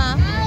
huh?